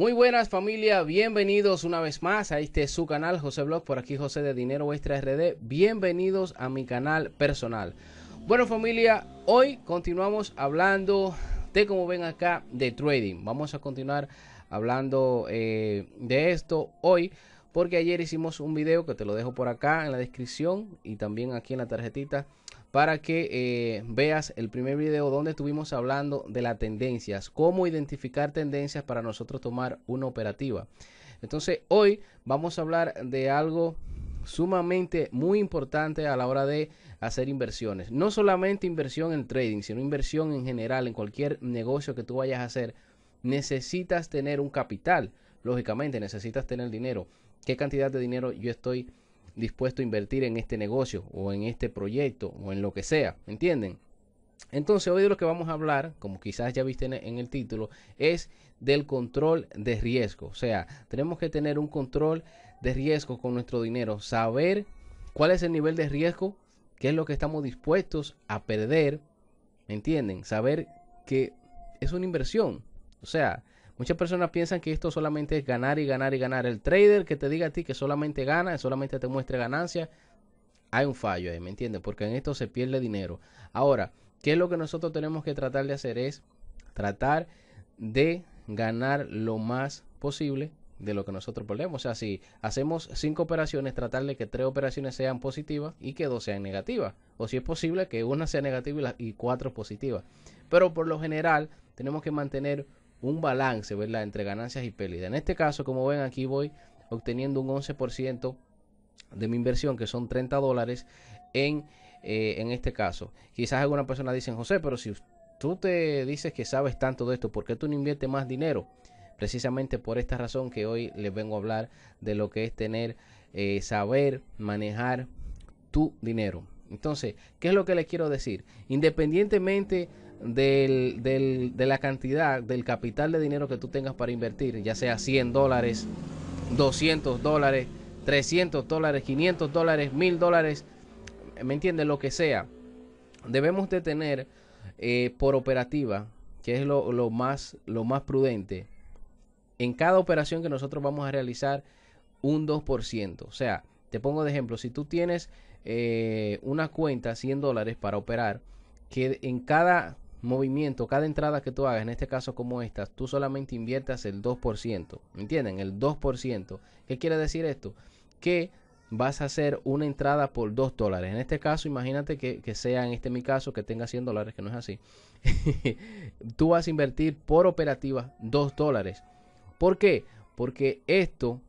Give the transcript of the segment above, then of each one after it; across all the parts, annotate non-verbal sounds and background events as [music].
Muy buenas familia, bienvenidos una vez más a este su canal José Blog, por aquí José de Dinero Extra RD, bienvenidos a mi canal personal. Bueno familia, hoy continuamos hablando de como ven acá de trading, vamos a continuar hablando eh, de esto hoy porque ayer hicimos un video que te lo dejo por acá en la descripción y también aquí en la tarjetita para que eh, veas el primer video donde estuvimos hablando de las tendencias, cómo identificar tendencias para nosotros tomar una operativa. Entonces hoy vamos a hablar de algo sumamente muy importante a la hora de hacer inversiones. No solamente inversión en trading, sino inversión en general en cualquier negocio que tú vayas a hacer. Necesitas tener un capital. Lógicamente necesitas tener dinero. ¿Qué cantidad de dinero yo estoy dispuesto a invertir en este negocio o en este proyecto o en lo que sea, ¿entienden? Entonces hoy de lo que vamos a hablar, como quizás ya viste en el título, es del control de riesgo. O sea, tenemos que tener un control de riesgo con nuestro dinero, saber cuál es el nivel de riesgo, qué es lo que estamos dispuestos a perder, ¿me entienden? Saber que es una inversión. O sea, Muchas personas piensan que esto solamente es ganar y ganar y ganar. El trader que te diga a ti que solamente gana, solamente te muestre ganancia, hay un fallo ahí, ¿me entiendes? Porque en esto se pierde dinero. Ahora, ¿qué es lo que nosotros tenemos que tratar de hacer? Es tratar de ganar lo más posible de lo que nosotros perdemos. O sea, si hacemos cinco operaciones, tratar de que tres operaciones sean positivas y que dos sean negativas. O si es posible que una sea negativa y cuatro positivas. Pero por lo general tenemos que mantener un balance, ¿verdad? Entre ganancias y pérdidas. En este caso, como ven, aquí voy obteniendo un 11% de mi inversión, que son 30 dólares en, eh, en este caso. Quizás alguna persona dice, José, pero si tú te dices que sabes tanto de esto, ¿por qué tú no inviertes más dinero? Precisamente por esta razón que hoy les vengo a hablar de lo que es tener, eh, saber manejar tu dinero. Entonces, ¿qué es lo que les quiero decir? Independientemente del, del, de la cantidad del capital de dinero que tú tengas para invertir, ya sea 100 dólares, 200 dólares, 300 dólares, 500 dólares, 1000 dólares, ¿me entiendes? Lo que sea. Debemos de tener eh, por operativa, que es lo, lo, más, lo más prudente, en cada operación que nosotros vamos a realizar un 2%. O sea, te pongo de ejemplo, si tú tienes eh, una cuenta 100 dólares para operar, que en cada movimiento, cada entrada que tú hagas, en este caso como esta, tú solamente inviertas el 2%. ¿Entienden? El 2%. ¿Qué quiere decir esto? Que vas a hacer una entrada por 2 dólares. En este caso, imagínate que, sea en este mi caso que tenga 100 dólares, que no es así. [laughs] tú vas a invertir por operativa 2 dólares. ¿Por qué? Porque esto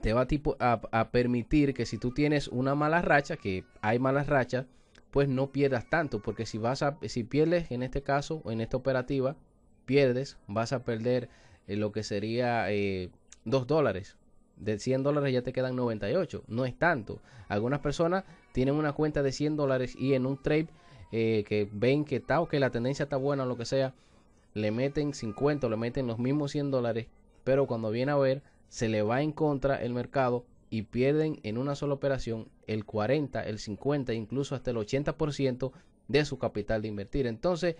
te va a, a permitir que si tú tienes una mala racha, que hay malas rachas, pues no pierdas tanto, porque si vas a, si pierdes en este caso o en esta operativa, pierdes, vas a perder eh, lo que sería eh, 2 dólares. De 100 dólares ya te quedan 98, no es tanto. Algunas personas tienen una cuenta de 100 dólares y en un trade eh, que ven que está o que la tendencia está buena o lo que sea, le meten 50 o le meten los mismos 100 dólares, pero cuando viene a ver, se le va en contra el mercado y pierden en una sola operación el 40, el 50, incluso hasta el 80% de su capital de invertir. Entonces,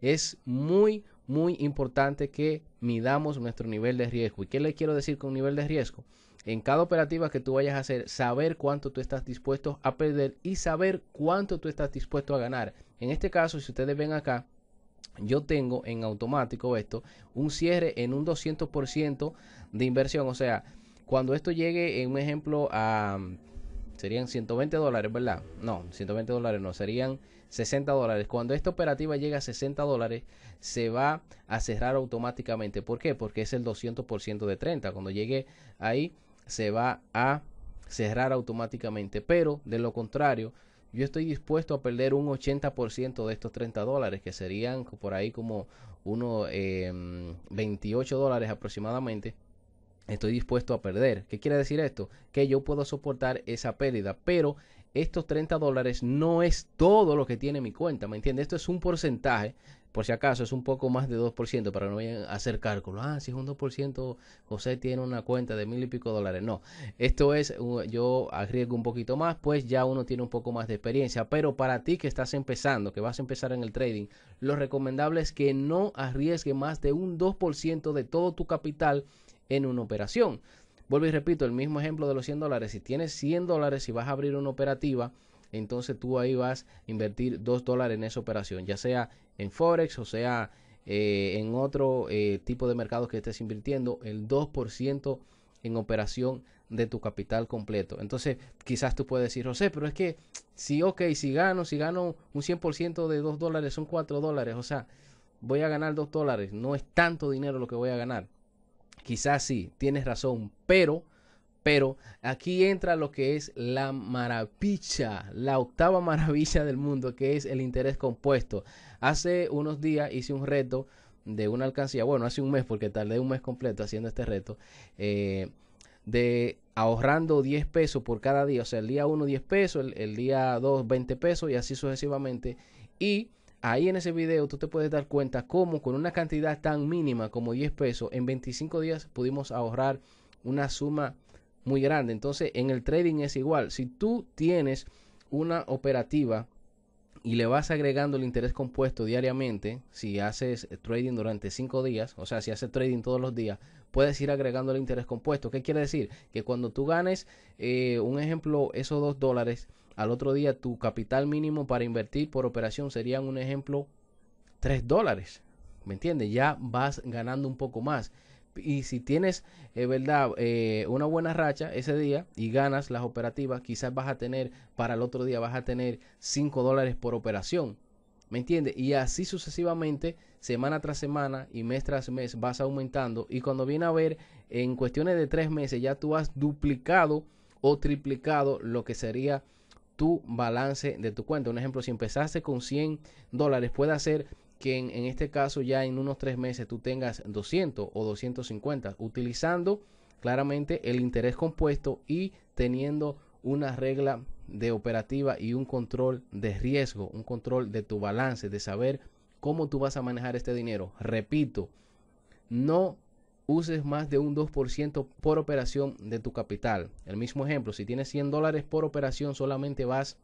es muy, muy importante que midamos nuestro nivel de riesgo. ¿Y qué le quiero decir con nivel de riesgo? En cada operativa que tú vayas a hacer, saber cuánto tú estás dispuesto a perder y saber cuánto tú estás dispuesto a ganar. En este caso, si ustedes ven acá, yo tengo en automático esto, un cierre en un 200% de inversión. O sea, cuando esto llegue, en un ejemplo, a serían 120 dólares, ¿verdad? No, 120 dólares no, serían 60 dólares. Cuando esta operativa llega a 60 dólares, se va a cerrar automáticamente. ¿Por qué? Porque es el 200% de 30. Cuando llegue ahí, se va a cerrar automáticamente. Pero, de lo contrario, yo estoy dispuesto a perder un 80% de estos 30 dólares, que serían por ahí como unos 28 em, dólares aproximadamente estoy dispuesto a perder. ¿Qué quiere decir esto? Que yo puedo soportar esa pérdida, pero estos 30 dólares no es todo lo que tiene mi cuenta, ¿me entiendes? Esto es un porcentaje, por si acaso es un poco más de 2%, para no hacer cálculo. Ah, si es un 2%, José tiene una cuenta de mil y pico dólares. No, esto es, yo arriesgo un poquito más, pues ya uno tiene un poco más de experiencia. Pero para ti que estás empezando, que vas a empezar en el trading, lo recomendable es que no arriesgue más de un 2% de todo tu capital en una operación. Vuelvo y repito, el mismo ejemplo de los 100 dólares. Si tienes 100 dólares y vas a abrir una operativa, entonces tú ahí vas a invertir 2 dólares en esa operación, ya sea en Forex o sea eh, en otro eh, tipo de mercados que estés invirtiendo, el 2% en operación de tu capital completo. Entonces, quizás tú puedes decir, José, pero es que si, ok, si gano, si gano un 100% de 2 dólares, son 4 dólares, o sea, voy a ganar 2 dólares, no es tanto dinero lo que voy a ganar. Quizás sí, tienes razón, pero, pero aquí entra lo que es la maravilla, la octava maravilla del mundo, que es el interés compuesto. Hace unos días hice un reto de una alcancía, bueno, hace un mes, porque tardé un mes completo haciendo este reto, eh, de ahorrando 10 pesos por cada día, o sea, el día 1 10 pesos, el, el día 2 20 pesos y así sucesivamente. Y ahí en ese video tú te puedes dar cuenta cómo con una cantidad tan mínima como 10 pesos, en 25 días pudimos ahorrar una suma muy grande. Entonces en el trading es igual. Si tú tienes una operativa y le vas agregando el interés compuesto diariamente, si haces trading durante 5 días, o sea, si haces trading todos los días, puedes ir agregando el interés compuesto. ¿Qué quiere decir? Que cuando tú ganes, eh, un ejemplo, esos 2 dólares, al otro día tu capital mínimo para invertir por operación serían un ejemplo 3 dólares. ¿Me entiendes? Ya vas ganando un poco más. Y si tienes, eh, verdad, eh, una buena racha ese día y ganas las operativas, quizás vas a tener, para el otro día vas a tener 5 dólares por operación. ¿Me entiendes? Y así sucesivamente, semana tras semana y mes tras mes vas aumentando. Y cuando viene a ver, en cuestiones de tres meses ya tú has duplicado o triplicado lo que sería tu balance de tu cuenta. Un ejemplo, si empezaste con 100 dólares, puede hacer que en, este caso ya en unos tres meses tú tengas 200 o 250, utilizando claramente el interés compuesto y teniendo una regla de operativa y un control de riesgo, un control de tu balance, de saber cómo tú vas a manejar este dinero. Repito, no uses más de un 2% por operación de tu capital. El mismo ejemplo, si tienes 100 dólares por operación, solamente vas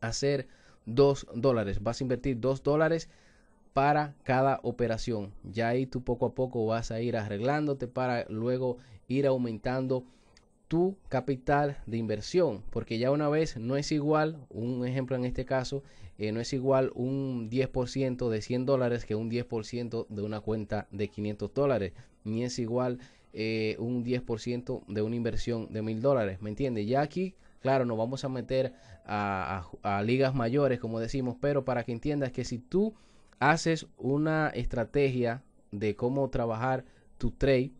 a hacer 2 dólares. Vas a invertir 2 dólares para cada operación. Ya ahí tú poco a poco vas a ir arreglándote para luego ir aumentando tu capital de inversión, porque ya una vez no es igual, un ejemplo en este caso, eh, no es igual un 10% de 100 dólares que un 10% de una cuenta de 500 dólares, ni es igual eh, un 10% de una inversión de 1000 dólares, ¿me entiendes? Ya aquí, claro, nos vamos a meter a, a ligas mayores, como decimos, pero para que entiendas que si tú haces una estrategia de cómo trabajar tu trade,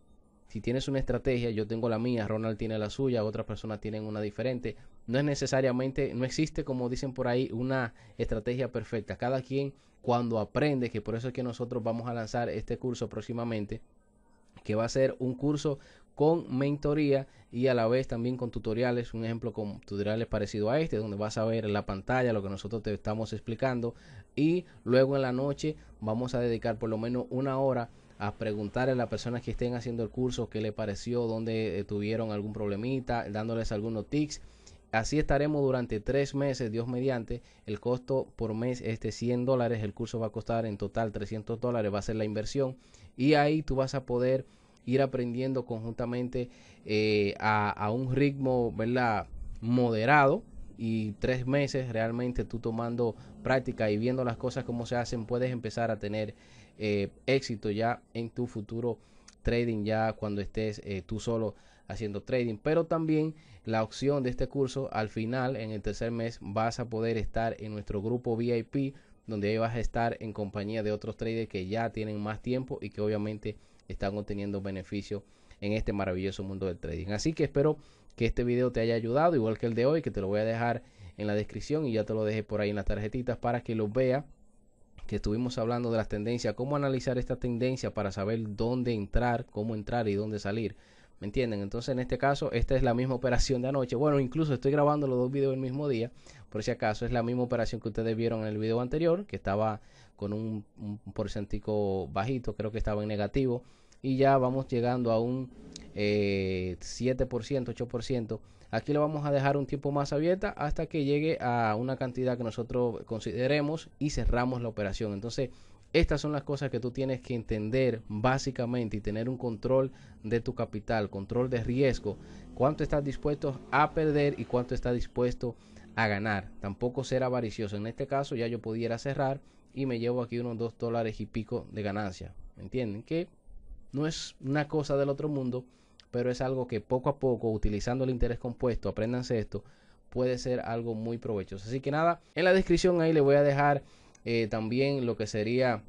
si tienes una estrategia, yo tengo la mía, Ronald tiene la suya, otras personas tienen una diferente. No es necesariamente, no existe como dicen por ahí una estrategia perfecta. Cada quien cuando aprende, que por eso es que nosotros vamos a lanzar este curso próximamente, que va a ser un curso con mentoría y a la vez también con tutoriales, un ejemplo con tutoriales parecido a este, donde vas a ver en la pantalla lo que nosotros te estamos explicando y luego en la noche vamos a dedicar por lo menos una hora a preguntar a las personas que estén haciendo el curso qué le pareció, dónde eh, tuvieron algún problemita, dándoles algunos tics. Así estaremos durante tres meses, Dios mediante. El costo por mes es de 100 dólares. El curso va a costar en total 300 dólares. Va a ser la inversión. Y ahí tú vas a poder ir aprendiendo conjuntamente eh, a, a, un ritmo, ¿verdad? Moderado. Y tres meses realmente tú tomando práctica y viendo las cosas como se hacen, puedes empezar a tener eh, éxito ya en tu futuro trading, ya cuando estés eh, tú solo haciendo trading. Pero también la opción de este curso, al final, en el tercer mes, vas a poder estar en nuestro grupo VIP, donde ahí vas a estar en compañía de otros traders que ya tienen más tiempo y que obviamente están obteniendo beneficio en este maravilloso mundo del trading. Así que espero que este video te haya ayudado, igual que el de hoy, que te lo voy a dejar en la descripción y ya te lo dejé por ahí en las tarjetitas para que lo veas que estuvimos hablando de las tendencias, cómo analizar esta tendencia para saber dónde entrar, cómo entrar y dónde salir. ¿Me entienden? Entonces en este caso, esta es la misma operación de anoche. Bueno, incluso estoy grabando los dos videos el mismo día. Por si acaso, es la misma operación que ustedes vieron en el video anterior, que estaba con un, un porcentico bajito, creo que estaba en negativo. Y ya vamos llegando a un eh, 7%, 8%. Aquí lo vamos a dejar un tiempo más abierta hasta que llegue a una cantidad que nosotros consideremos y cerramos la operación. Entonces, estas son las cosas que tú tienes que entender básicamente y tener un control de tu capital, control de riesgo, cuánto estás dispuesto a perder y cuánto estás dispuesto a ganar. Tampoco ser avaricioso. En este caso ya yo pudiera cerrar y me llevo aquí unos 2 dólares y pico de ganancia. ¿Me entienden? Que no es una cosa del otro mundo, pero es algo que poco a poco, utilizando el interés compuesto, apréndanse esto, puede ser algo muy provechoso. Así que nada, en la descripción ahí le voy a dejar eh, también lo que sería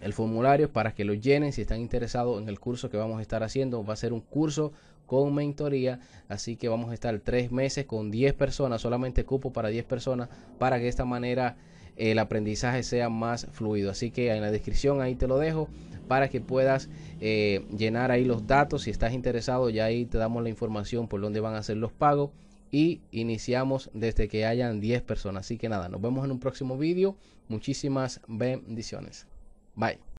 el formulario para que lo llenen si están interesados en el curso que vamos a estar haciendo. Va a ser un curso con mentoría, así que vamos a estar tres meses con 10 personas, solamente cupo para 10 personas, para que de esta manera el aprendizaje sea más fluido. Así que en la descripción ahí te lo dejo para que puedas eh, llenar ahí los datos. Si estás interesado, ya ahí te damos la información por dónde van a ser los pagos y iniciamos desde que hayan 10 personas. Así que nada, nos vemos en un próximo vídeo. Muchísimas bendiciones. Bye.